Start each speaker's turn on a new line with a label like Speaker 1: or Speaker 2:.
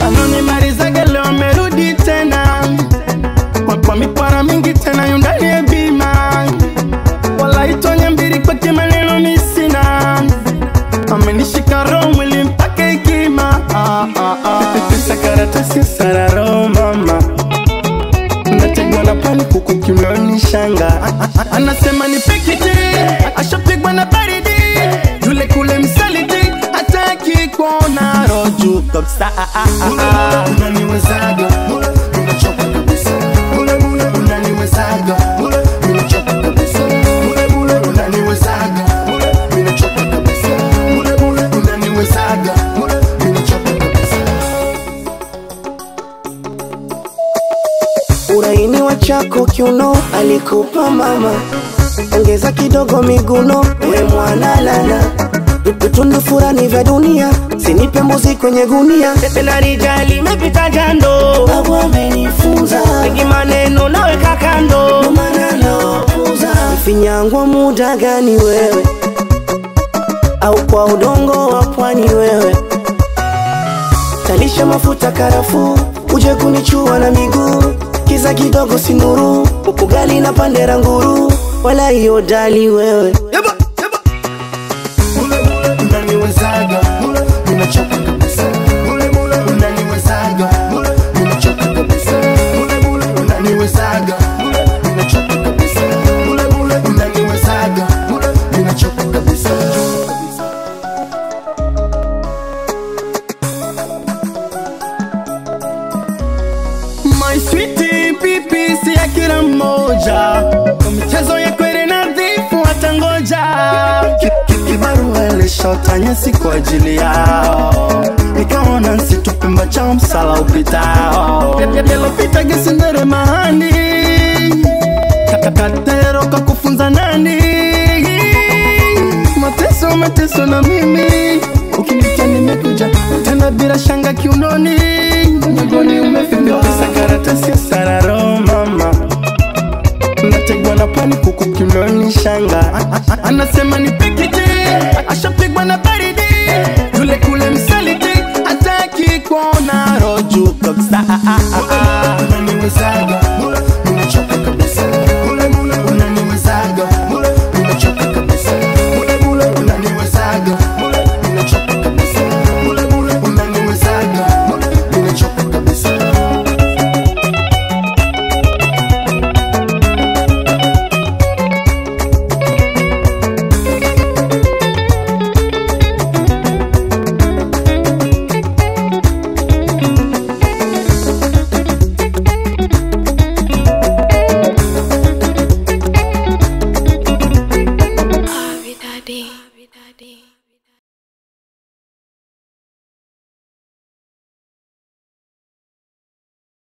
Speaker 1: anonimalizaga leo tena. Kwa, mingi tena yundani ya bima. Walaitonye mbili kwake amenishika roho mwili mpaka ikima. Ah, ah, ah. sararo mama. Nategwa na pani kuku kiunoni shanga A- a- anasema ni pikiti ashapigwa na baridi. Yule kule msaliti hataki kuona roju
Speaker 2: uraini wa chako kiuno alikupa mama, ongeza kidogo miguno, we mwana lala. Vitundu furani vya dunia, sinipe mbuzi kwenye gunia, rijali imepita jando, babu amenifunza. Mengi maneno naweka kando, ndo maana nawapuza. Mfinyangwa muda gani wewe, au kwa udongo wa pwani wewe? Talisha mafuta karafuu uje kunichua na miguu kiza kidogo sinuru ugali na pandera nguru wala hiyo dali wewe.
Speaker 1: Mule kila mmoja. Kwa michezo ya kweli nadhifu watangoja Ki- ki- Kibarua ilishota nyasi kwa ajili yao. Nikaona nsitupimba cha msala upitao. Yalopita gesindere mahani Kakatero kakufunza nani. Mateso mateso na mimi. Ukinikia nimekuja tena bila shanga kiunoni. Mgoni umefimbiwa pesa karatasi Anasema ni pikiti Ashapigwa na baridi. Yule kule msaliti Hataki kuona roju Unaniwezaga